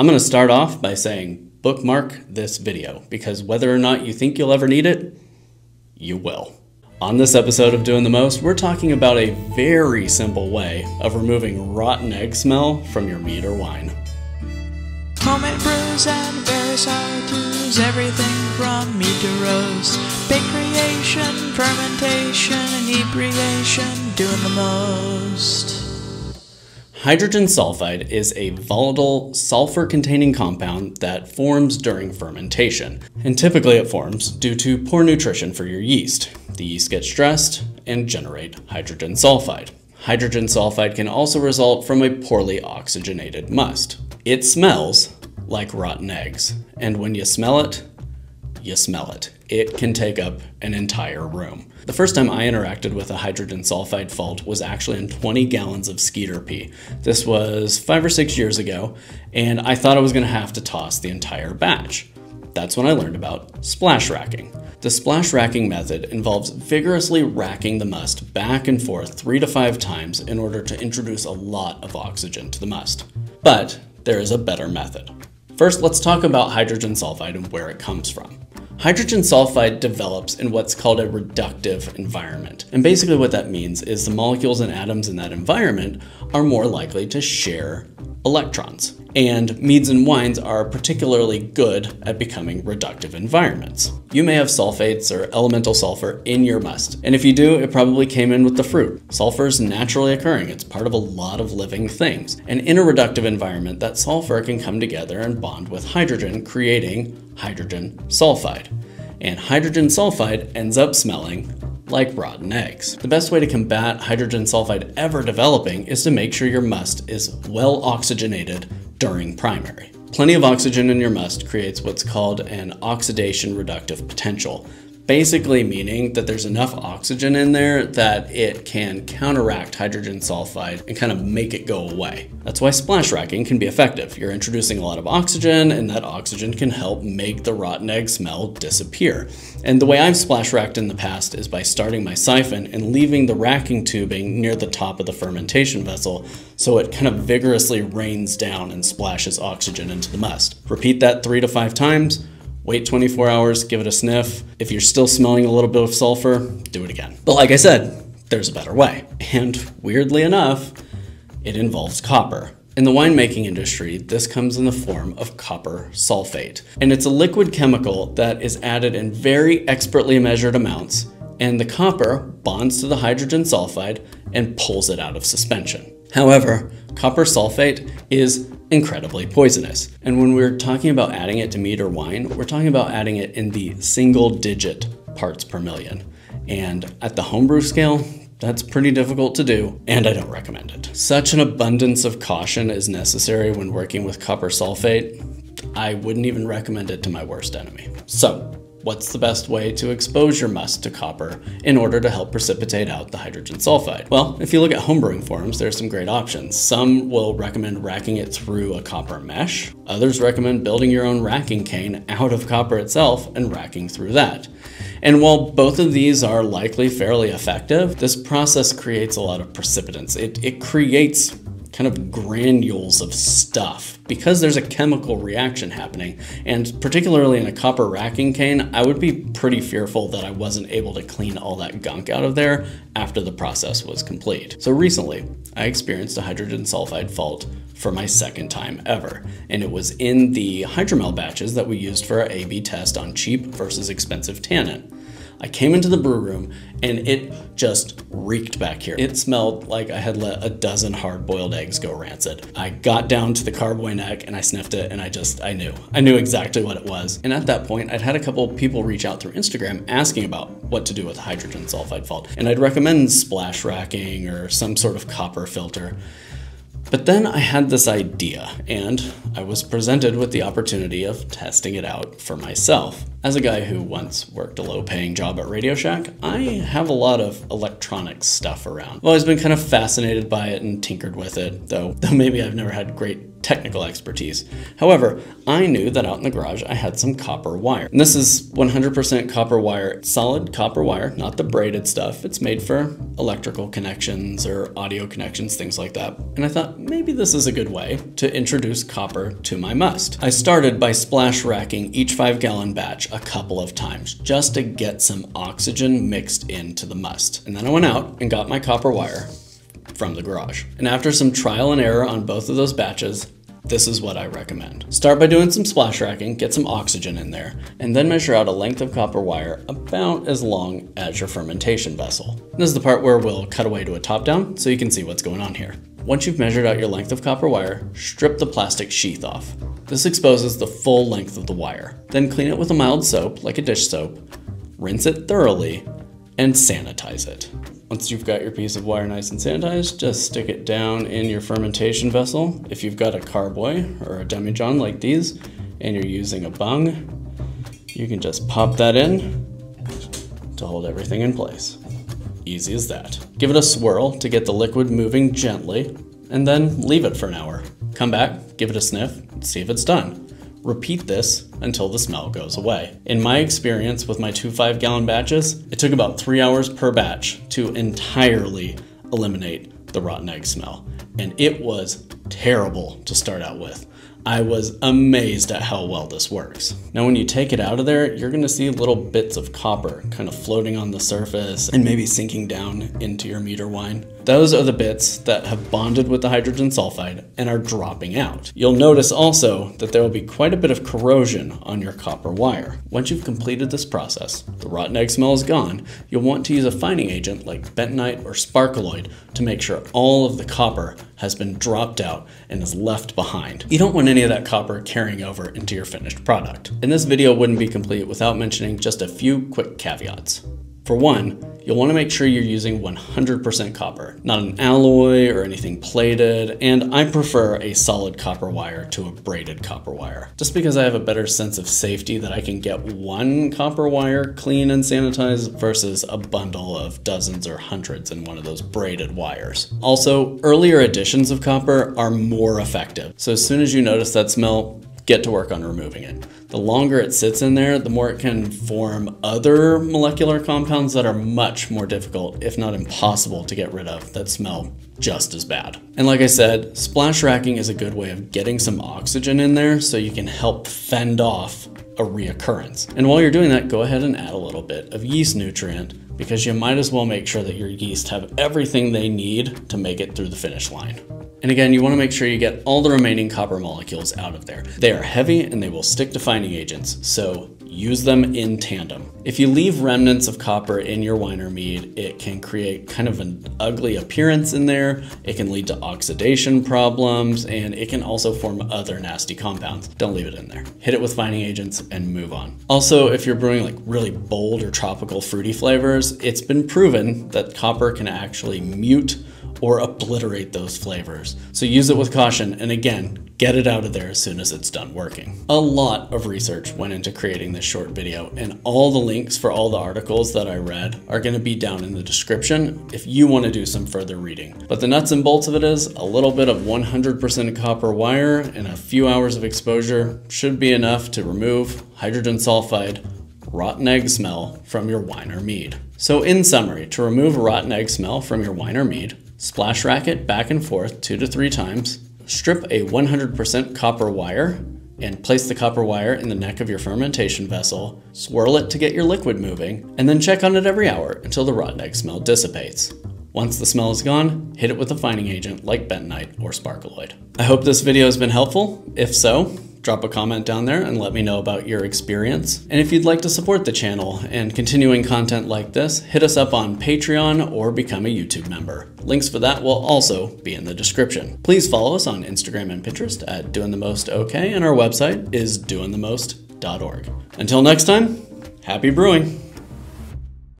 I'm going to start off by saying bookmark this video because whether or not you think you'll ever need it, you will. On this episode of Doing the Most, we're talking about a very simple way of removing rotten egg smell from your mead or wine. Homemade brews and various everything from meat to roast. Fermentation, inebriation, doing the most. Hydrogen sulfide is a volatile sulfur-containing compound that forms during fermentation. And typically it forms due to poor nutrition for your yeast. The yeast gets stressed and generate hydrogen sulfide. Hydrogen sulfide can also result from a poorly oxygenated must. It smells like rotten eggs, and when you smell it, you smell it. It can take up an entire room. The first time I interacted with a hydrogen sulfide fault was actually in 20 gallons of skeeter pee. This was five or six years ago, and I thought I was gonna have to toss the entire batch. That's when I learned about splash racking. The splash racking method involves vigorously racking the must back and forth three to five times in order to introduce a lot of oxygen to the must. But there is a better method. First, let's talk about hydrogen sulfide and where it comes from. Hydrogen sulfide develops in what's called a reductive environment. And basically what that means is the molecules and atoms in that environment are more likely to share electrons. And meads and wines are particularly good at becoming reductive environments. You may have sulfates or elemental sulfur in your must, and if you do, it probably came in with the fruit. Sulfur is naturally occurring, it's part of a lot of living things. And in a reductive environment, that sulfur can come together and bond with hydrogen, creating hydrogen sulfide. And hydrogen sulfide ends up smelling like rotten eggs. The best way to combat hydrogen sulfide ever developing is to make sure your must is well oxygenated during primary. Plenty of oxygen in your must creates what's called an oxidation reductive potential, basically meaning that there's enough oxygen in there that it can counteract hydrogen sulfide and kind of make it go away. That's why splash racking can be effective. You're introducing a lot of oxygen and that oxygen can help make the rotten egg smell disappear. And the way I've splash racked in the past is by starting my siphon and leaving the racking tubing near the top of the fermentation vessel so it kind of vigorously rains down and splashes oxygen into the must. Repeat that three to five times, Wait 24 hours, give it a sniff. If you're still smelling a little bit of sulfur, do it again. But like I said, there's a better way. And weirdly enough, it involves copper. In the winemaking industry, this comes in the form of copper sulfate. And it's a liquid chemical that is added in very expertly measured amounts, and the copper bonds to the hydrogen sulfide and pulls it out of suspension. However, copper sulfate is incredibly poisonous. And when we're talking about adding it to mead or wine, we're talking about adding it in the single digit parts per million. And at the homebrew scale, that's pretty difficult to do, and I don't recommend it. Such an abundance of caution is necessary when working with copper sulfate. I wouldn't even recommend it to my worst enemy. So, What's the best way to expose your must to copper in order to help precipitate out the hydrogen sulfide? Well, if you look at homebrewing forums, there are some great options. Some will recommend racking it through a copper mesh. Others recommend building your own racking cane out of copper itself and racking through that. And while both of these are likely fairly effective, this process creates a lot of precipitants. It, it creates kind of granules of stuff because there's a chemical reaction happening. And particularly in a copper racking cane, I would be pretty fearful that I wasn't able to clean all that gunk out of there after the process was complete. So recently, I experienced a hydrogen sulfide fault for my second time ever. And it was in the hydromel batches that we used for our A-B test on cheap versus expensive tannin. I came into the brew room and it just reeked back here. It smelled like I had let a dozen hard boiled eggs go rancid. I got down to the carboy neck and I sniffed it and I just, I knew. I knew exactly what it was. And at that point, I'd had a couple people reach out through Instagram asking about what to do with hydrogen sulfide fault. And I'd recommend splash racking or some sort of copper filter. But then I had this idea, and I was presented with the opportunity of testing it out for myself. As a guy who once worked a low paying job at Radio Shack, I have a lot of electronic stuff around. I've always been kind of fascinated by it and tinkered with it, though, though maybe I've never had great technical expertise. However, I knew that out in the garage I had some copper wire. And this is 100% copper wire, solid copper wire, not the braided stuff. It's made for electrical connections or audio connections, things like that. And I thought maybe this is a good way to introduce copper to my must. I started by splash racking each five gallon batch a couple of times just to get some oxygen mixed into the must. And then I went out and got my copper wire from the garage. And after some trial and error on both of those batches, this is what I recommend. Start by doing some splash racking, get some oxygen in there, and then measure out a length of copper wire about as long as your fermentation vessel. This is the part where we'll cut away to a top down so you can see what's going on here. Once you've measured out your length of copper wire, strip the plastic sheath off. This exposes the full length of the wire. Then clean it with a mild soap, like a dish soap, rinse it thoroughly, and sanitize it. Once you've got your piece of wire nice and sanitized, just stick it down in your fermentation vessel. If you've got a carboy or a demijohn like these, and you're using a bung, you can just pop that in to hold everything in place. Easy as that. Give it a swirl to get the liquid moving gently, and then leave it for an hour. Come back, give it a sniff, see if it's done. Repeat this until the smell goes away. In my experience with my two five gallon batches, it took about three hours per batch to entirely eliminate the rotten egg smell. And it was terrible to start out with. I was amazed at how well this works. Now when you take it out of there, you're gonna see little bits of copper kind of floating on the surface and maybe sinking down into your mead or wine. Those are the bits that have bonded with the hydrogen sulfide and are dropping out. You'll notice also that there will be quite a bit of corrosion on your copper wire. Once you've completed this process, the rotten egg smell is gone, you'll want to use a fining agent like bentonite or Sparkolloid to make sure all of the copper has been dropped out and is left behind. You don't want any of that copper carrying over into your finished product. And this video wouldn't be complete without mentioning just a few quick caveats. For one, you'll want to make sure you're using 100% copper, not an alloy or anything plated, and I prefer a solid copper wire to a braided copper wire, just because I have a better sense of safety that I can get one copper wire clean and sanitized versus a bundle of dozens or hundreds in one of those braided wires. Also, earlier additions of copper are more effective, so as soon as you notice that smell, get to work on removing it. The longer it sits in there, the more it can form other molecular compounds that are much more difficult, if not impossible, to get rid of that smell just as bad. And like I said, splash racking is a good way of getting some oxygen in there so you can help fend off a reoccurrence. And while you're doing that, go ahead and add a little bit of yeast nutrient because you might as well make sure that your yeast have everything they need to make it through the finish line. And again, you want to make sure you get all the remaining copper molecules out of there. They are heavy and they will stick to fining agents, so use them in tandem. If you leave remnants of copper in your wine or mead, it can create kind of an ugly appearance in there, it can lead to oxidation problems, and it can also form other nasty compounds. Don't leave it in there. Hit it with fining agents and move on. Also, if you're brewing like really bold or tropical fruity flavors, it's been proven that copper can actually mute or obliterate those flavors. So use it with caution and again, get it out of there as soon as it's done working. A lot of research went into creating this short video and all the links for all the articles that I read are gonna be down in the description if you wanna do some further reading. But the nuts and bolts of it is a little bit of 100% copper wire and a few hours of exposure should be enough to remove hydrogen sulfide rotten egg smell from your wine or mead. So in summary, to remove a rotten egg smell from your wine or mead, Splash racket back and forth two to three times. Strip a 100% copper wire and place the copper wire in the neck of your fermentation vessel. Swirl it to get your liquid moving, and then check on it every hour until the rotten egg smell dissipates. Once the smell is gone, hit it with a fining agent like bentonite or Sparkolloid. I hope this video has been helpful. If so, drop a comment down there and let me know about your experience. And if you'd like to support the channel and continuing content like this, hit us up on Patreon or become a YouTube member. Links for that will also be in the description. Please follow us on Instagram and Pinterest at Doing the Most OK, and our website is dointhemost.org. Until next time, happy brewing!